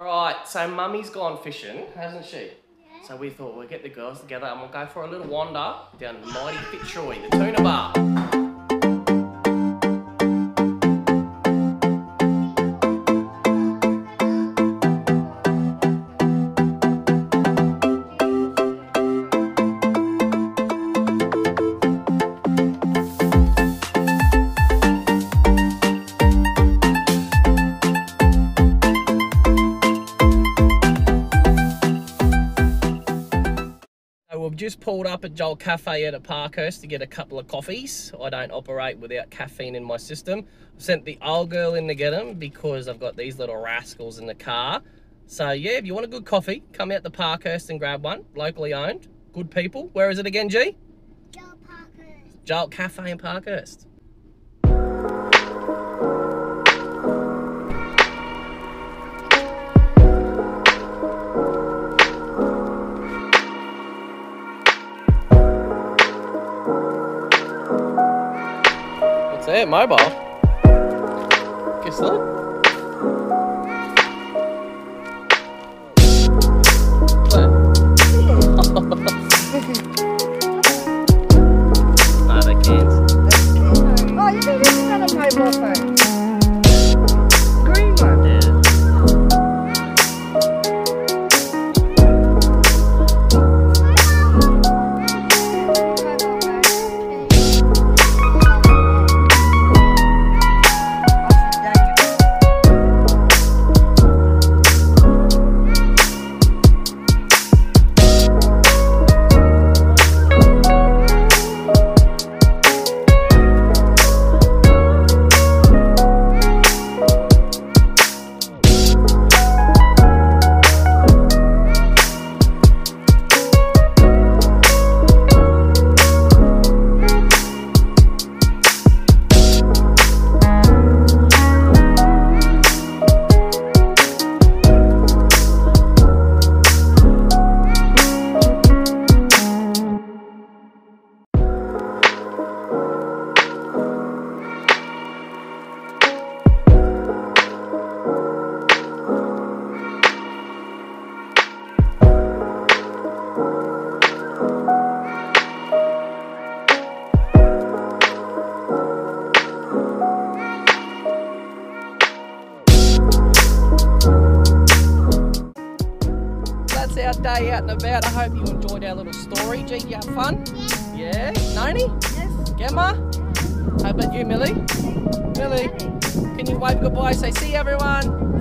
Alright, so mummy's gone fishing, hasn't she? Yeah. So we thought we'll get the girls together and we'll go for a little wander down the Mighty Fitzroy, the tuna bar. So we've just pulled up at Joel Cafe at Parkhurst to get a couple of coffees. I don't operate without caffeine in my system. I've sent the old girl in to get them because I've got these little rascals in the car. So yeah, if you want a good coffee, come out to Parkhurst and grab one. Locally owned, good people. Where is it again, G? Joe Parker's. Joel Cafe in Parkhurst. What's that? Mobile? Guess that? Nah, they can't. Oh, you this is another mobile That's our day out and about. I hope you enjoyed our little story. G, you have fun? Yeah. Noni? Yes. Gemma? How about you, Millie? Millie? Can you wave goodbye? Say, see everyone.